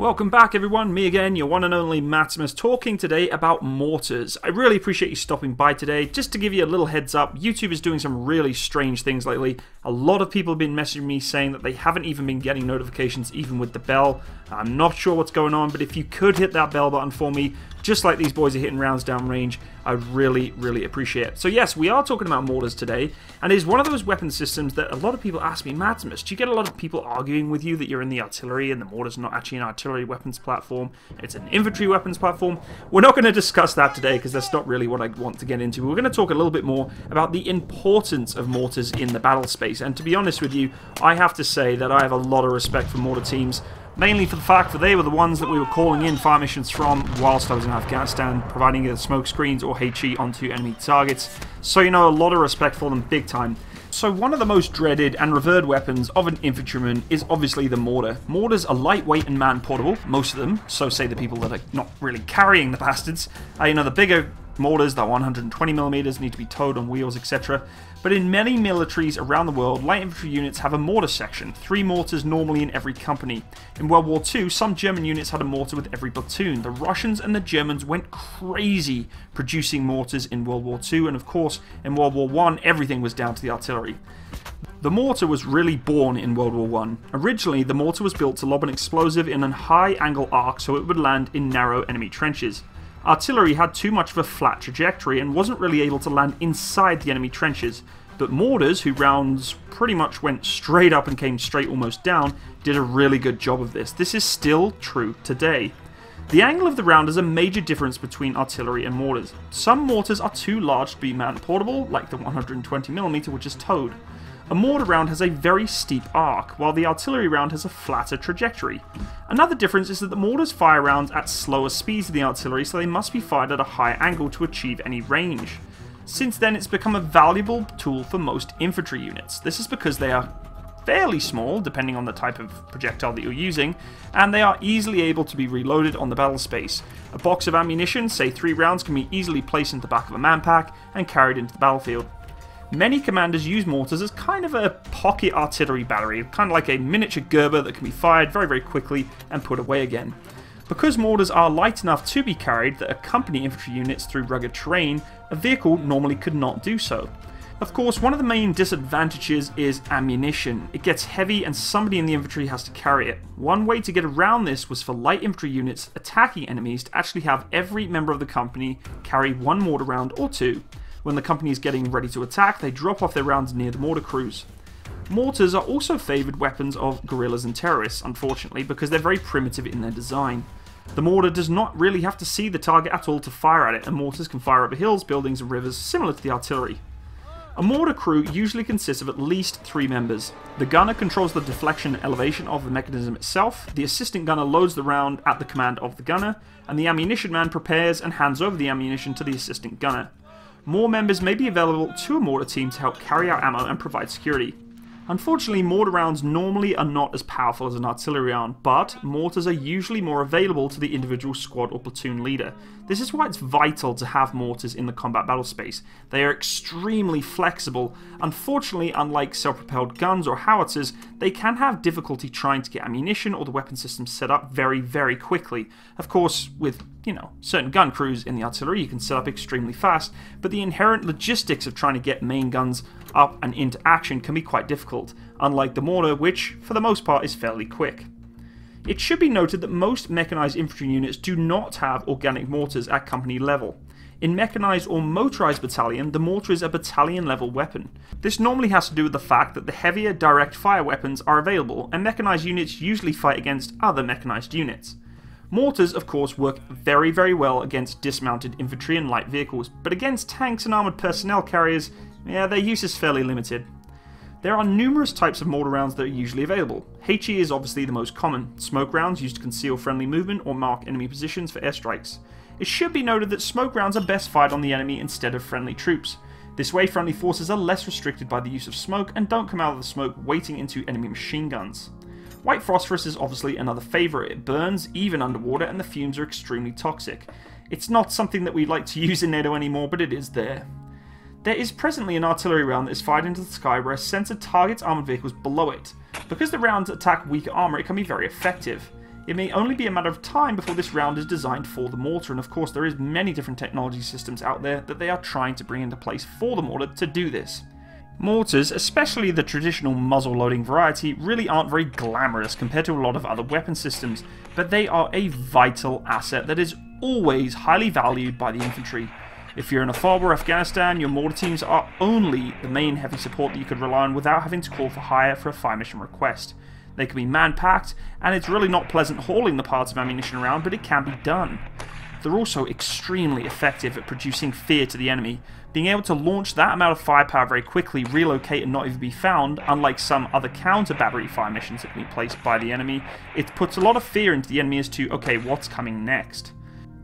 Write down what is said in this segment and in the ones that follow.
Welcome back everyone, me again, your one and only Matsimus, talking today about mortars. I really appreciate you stopping by today. Just to give you a little heads up, YouTube is doing some really strange things lately. A lot of people have been messaging me saying that they haven't even been getting notifications even with the bell. I'm not sure what's going on, but if you could hit that bell button for me, just like these boys are hitting rounds down range, I really, really appreciate it. So yes, we are talking about mortars today, and is one of those weapon systems that a lot of people ask me, Matsimus, do you get a lot of people arguing with you that you're in the artillery and the mortar's not actually an artillery weapons platform, it's an infantry weapons platform? We're not going to discuss that today because that's not really what I want to get into. We're going to talk a little bit more about the importance of mortars in the battle space, and to be honest with you, I have to say that I have a lot of respect for mortar teams mainly for the fact that they were the ones that we were calling in fire missions from whilst I was in Afghanistan, providing either smoke screens or HE onto enemy targets. So you know, a lot of respect for them big time. So one of the most dreaded and revered weapons of an infantryman is obviously the mortar. Mortars are lightweight and man-portable, most of them, so say the people that are not really carrying the bastards. Uh, you know, the bigger mortars, the 120mm, need to be towed on wheels, etc. But in many militaries around the world, light infantry units have a mortar section, three mortars normally in every company. In World War II, some German units had a mortar with every platoon. The Russians and the Germans went crazy producing mortars in World War II, and of course, in World War I, everything was down to the artillery. The mortar was really born in World War I. Originally, the mortar was built to lob an explosive in a high angle arc so it would land in narrow enemy trenches. Artillery had too much of a flat trajectory and wasn't really able to land inside the enemy trenches, but mortars, whose rounds pretty much went straight up and came straight almost down, did a really good job of this. This is still true today. The angle of the round is a major difference between artillery and mortars. Some mortars are too large to be man portable, like the 120mm which is towed. A mortar round has a very steep arc, while the artillery round has a flatter trajectory. Another difference is that the mortars fire rounds at slower speeds than the artillery, so they must be fired at a higher angle to achieve any range. Since then, it's become a valuable tool for most infantry units. This is because they are fairly small, depending on the type of projectile that you're using, and they are easily able to be reloaded on the battle space. A box of ammunition, say three rounds, can be easily placed into the back of a manpack and carried into the battlefield. Many commanders use mortars as kind of a pocket artillery battery, kind of like a miniature Gerber that can be fired very very quickly and put away again. Because mortars are light enough to be carried that accompany infantry units through rugged terrain, a vehicle normally could not do so. Of course, one of the main disadvantages is ammunition. It gets heavy and somebody in the infantry has to carry it. One way to get around this was for light infantry units attacking enemies to actually have every member of the company carry one mortar round or two. When the company is getting ready to attack, they drop off their rounds near the mortar crews. Mortars are also favoured weapons of guerrillas and terrorists, unfortunately, because they're very primitive in their design. The mortar does not really have to see the target at all to fire at it, and mortars can fire over hills, buildings, and rivers, similar to the artillery. A mortar crew usually consists of at least three members. The gunner controls the deflection and elevation of the mechanism itself, the assistant gunner loads the round at the command of the gunner, and the ammunition man prepares and hands over the ammunition to the assistant gunner. More members may be available to a mortar team to help carry out ammo and provide security. Unfortunately, mortar rounds normally are not as powerful as an artillery round, but mortars are usually more available to the individual squad or platoon leader. This is why it's vital to have mortars in the combat battle space. They are extremely flexible. Unfortunately, unlike self-propelled guns or howitzers, they can have difficulty trying to get ammunition or the weapon system set up very, very quickly. Of course, with you know, certain gun crews in the artillery you can set up extremely fast, but the inherent logistics of trying to get main guns up and into action can be quite difficult, unlike the mortar, which, for the most part, is fairly quick. It should be noted that most mechanized infantry units do not have organic mortars at company level. In mechanized or motorized battalion, the mortar is a battalion level weapon. This normally has to do with the fact that the heavier direct fire weapons are available, and mechanized units usually fight against other mechanized units. Mortars, of course, work very, very well against dismounted infantry and light vehicles, but against tanks and armoured personnel carriers, yeah, their use is fairly limited. There are numerous types of mortar rounds that are usually available. HE is obviously the most common, smoke rounds used to conceal friendly movement or mark enemy positions for airstrikes. It should be noted that smoke rounds are best fired on the enemy instead of friendly troops. This way friendly forces are less restricted by the use of smoke and don't come out of the smoke waiting into enemy machine guns. White phosphorus is obviously another favourite, it burns even underwater and the fumes are extremely toxic. It's not something that we'd like to use in NATO anymore, but it is there. There is presently an artillery round that is fired into the sky where a sensor targets armoured vehicles below it. Because the rounds attack weaker armour, it can be very effective. It may only be a matter of time before this round is designed for the mortar, and of course there is many different technology systems out there that they are trying to bring into place for the mortar to do this. Mortars, especially the traditional muzzle loading variety, really aren't very glamorous compared to a lot of other weapon systems, but they are a vital asset that is always highly valued by the infantry. If you're in a far war Afghanistan, your mortar teams are only the main heavy support that you could rely on without having to call for hire for a fire mission request. They can be man-packed, and it's really not pleasant hauling the parts of ammunition around, but it can be done. They're also extremely effective at producing fear to the enemy. Being able to launch that amount of firepower very quickly, relocate and not even be found, unlike some other counter battery fire missions that can be placed by the enemy, it puts a lot of fear into the enemy as to, okay, what's coming next.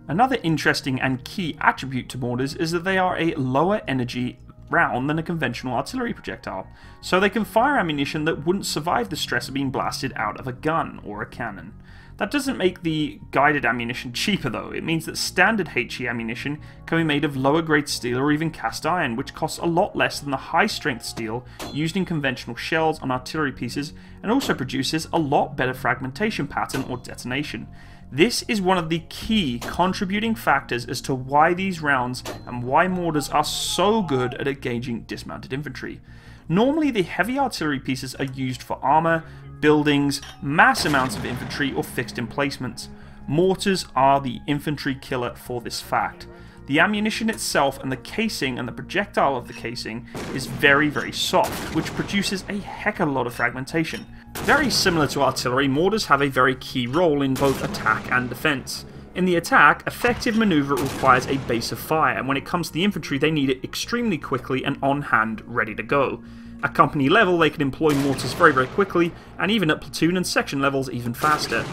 Another interesting and key attribute to mortars is that they are a lower energy round than a conventional artillery projectile, so they can fire ammunition that wouldn't survive the stress of being blasted out of a gun or a cannon. That doesn't make the guided ammunition cheaper though, it means that standard HE ammunition can be made of lower grade steel or even cast iron, which costs a lot less than the high strength steel used in conventional shells on artillery pieces and also produces a lot better fragmentation pattern or detonation. This is one of the key contributing factors as to why these rounds and why mortars are so good at engaging dismounted infantry. Normally the heavy artillery pieces are used for armour, buildings, mass amounts of infantry or fixed emplacements. Mortars are the infantry killer for this fact. The ammunition itself and the casing and the projectile of the casing is very very soft, which produces a heck of a lot of fragmentation. Very similar to artillery, mortars have a very key role in both attack and defense. In the attack, effective maneuver requires a base of fire, and when it comes to the infantry, they need it extremely quickly and on hand, ready to go. At company level, they can employ mortars very very quickly, and even at platoon and section levels even faster.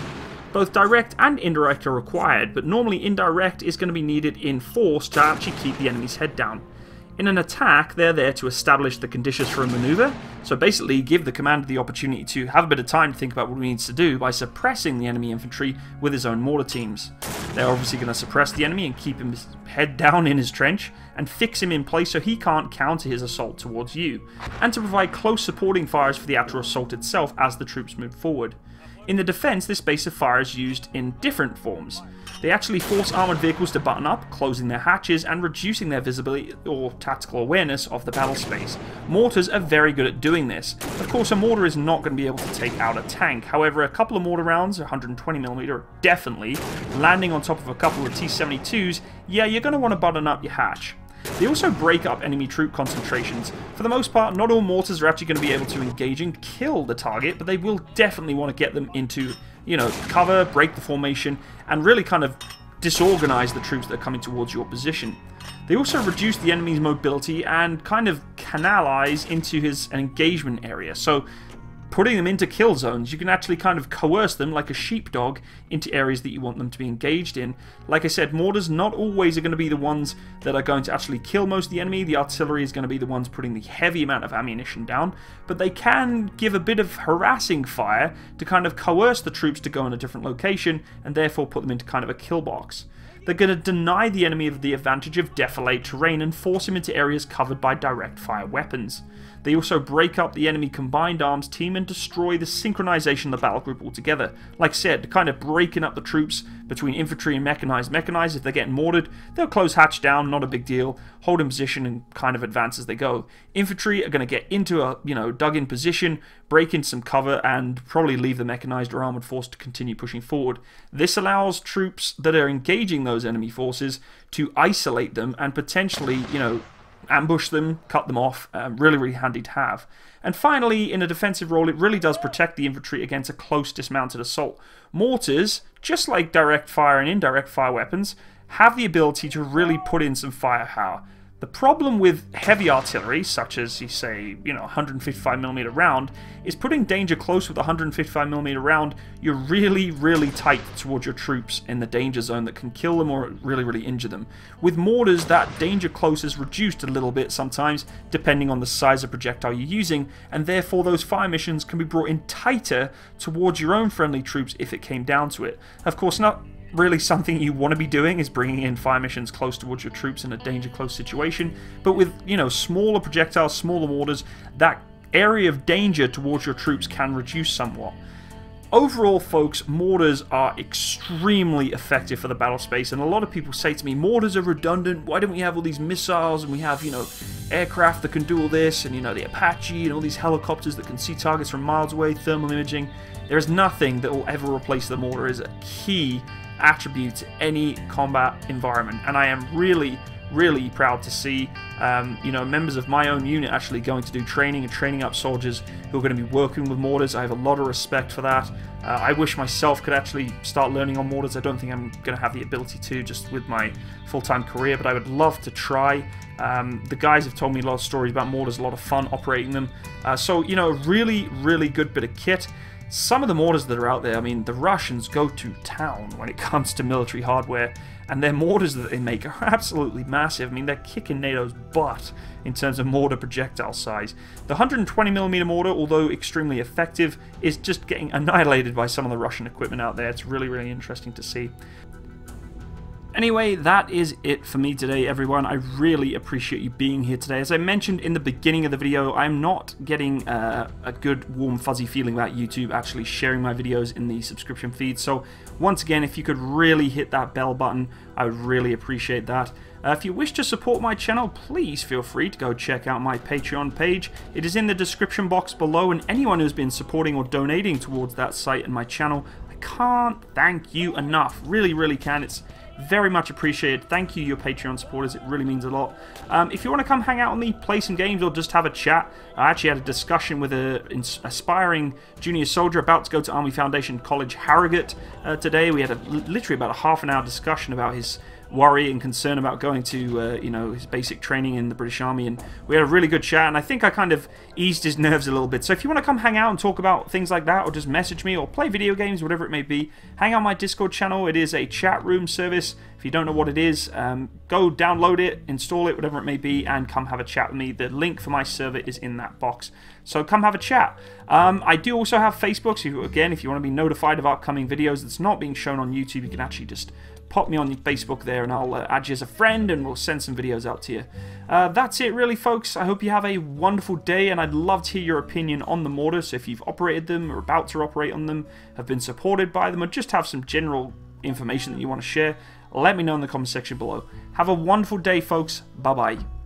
Both direct and indirect are required, but normally indirect is going to be needed in force to actually keep the enemy's head down. In an attack, they're there to establish the conditions for a maneuver, so basically give the commander the opportunity to have a bit of time to think about what he needs to do by suppressing the enemy infantry with his own mortar teams. They're obviously going to suppress the enemy and keep him head down in his trench, and fix him in place so he can't counter his assault towards you, and to provide close supporting fires for the actual assault itself as the troops move forward. In the defense, this base of fire is used in different forms. They actually force armoured vehicles to button up, closing their hatches and reducing their visibility or tactical awareness of the battle space. Mortars are very good at doing this. Of course, a mortar is not going to be able to take out a tank. However, a couple of mortar rounds, 120mm, definitely, landing on top of a couple of T-72s, yeah, you're going to want to button up your hatch. They also break up enemy troop concentrations. For the most part, not all mortars are actually going to be able to engage and kill the target, but they will definitely want to get them into, you know, cover, break the formation, and really kind of disorganize the troops that are coming towards your position. They also reduce the enemy's mobility and kind of canalize into his engagement area. So putting them into kill zones, you can actually kind of coerce them like a sheepdog into areas that you want them to be engaged in. Like I said, mortars not always are going to be the ones that are going to actually kill most of the enemy. The artillery is going to be the ones putting the heavy amount of ammunition down, but they can give a bit of harassing fire to kind of coerce the troops to go in a different location and therefore put them into kind of a kill box. They're going to deny the enemy of the advantage of defilade terrain and force him into areas covered by direct fire weapons. They also break up the enemy combined arms team and destroy the synchronization of the battle group altogether. Like I said, kind of breaking up the troops between infantry and mechanized. Mechanized, if they're getting mortared, they'll close hatch down, not a big deal, hold in position and kind of advance as they go. Infantry are going to get into a, you know, dug in position, break in some cover, and probably leave the mechanized or armored force to continue pushing forward. This allows troops that are engaging those enemy forces to isolate them and potentially, you know, ambush them, cut them off. Um, really, really handy to have. And finally, in a defensive role, it really does protect the infantry against a close dismounted assault. Mortars, just like direct fire and indirect fire weapons, have the ability to really put in some firepower. The problem with heavy artillery, such as you say, you know, 155mm round, is putting danger close with 155mm round, you're really, really tight towards your troops in the danger zone that can kill them or really, really injure them. With mortars, that danger close is reduced a little bit sometimes, depending on the size of projectile you're using, and therefore those fire missions can be brought in tighter towards your own friendly troops if it came down to it. Of course, not really something you want to be doing is bringing in fire missions close towards your troops in a danger close situation. But with, you know, smaller projectiles, smaller mortars, that area of danger towards your troops can reduce somewhat. Overall, folks, mortars are extremely effective for the battle space, and a lot of people say to me, mortars are redundant, why don't we have all these missiles, and we have, you know, aircraft that can do all this, and, you know, the Apache, and all these helicopters that can see targets from miles away, thermal imaging. There is nothing that will ever replace the mortar as a key attribute to any combat environment. And I am really, really proud to see, um, you know, members of my own unit actually going to do training and training up soldiers who are going to be working with mortars. I have a lot of respect for that. Uh, I wish myself could actually start learning on mortars. I don't think I'm going to have the ability to just with my full-time career, but I would love to try. Um, the guys have told me a lot of stories about mortars, a lot of fun operating them. Uh, so, you know, a really, really good bit of kit. Some of the mortars that are out there, I mean, the Russians go to town when it comes to military hardware, and their mortars that they make are absolutely massive. I mean, they're kicking NATO's butt in terms of mortar projectile size. The 120mm mortar, although extremely effective, is just getting annihilated by some of the Russian equipment out there. It's really, really interesting to see. Anyway, that is it for me today, everyone. I really appreciate you being here today. As I mentioned in the beginning of the video, I'm not getting uh, a good, warm, fuzzy feeling about YouTube actually sharing my videos in the subscription feed. So once again, if you could really hit that bell button, I would really appreciate that. Uh, if you wish to support my channel, please feel free to go check out my Patreon page. It is in the description box below, and anyone who's been supporting or donating towards that site and my channel, I can't thank you enough. Really, really can. It's very much appreciated. Thank you, your Patreon supporters. It really means a lot. Um, if you want to come hang out with me, play some games, or just have a chat, I actually had a discussion with an aspiring junior soldier about to go to Army Foundation College Harrogate uh, today. We had a, literally about a half an hour discussion about his worry and concern about going to, uh, you know, his basic training in the British Army. And we had a really good chat, and I think I kind of eased his nerves a little bit. So if you want to come hang out and talk about things like that, or just message me, or play video games, whatever it may be, hang out on my Discord channel. It is a chat room service. If you don't know what it is, um, go download it, install it, whatever it may be, and come have a chat with me. The link for my server is in that box. So come have a chat. Um, I do also have Facebook, so again, if you want to be notified of upcoming videos that's not being shown on YouTube, you can actually just pop me on Facebook there and I'll uh, add you as a friend and we'll send some videos out to you. Uh, that's it really folks. I hope you have a wonderful day and I'd love to hear your opinion on the mortars. So if you've operated them or about to operate on them, have been supported by them or just have some general information that you want to share, let me know in the comment section below. Have a wonderful day folks. Bye bye.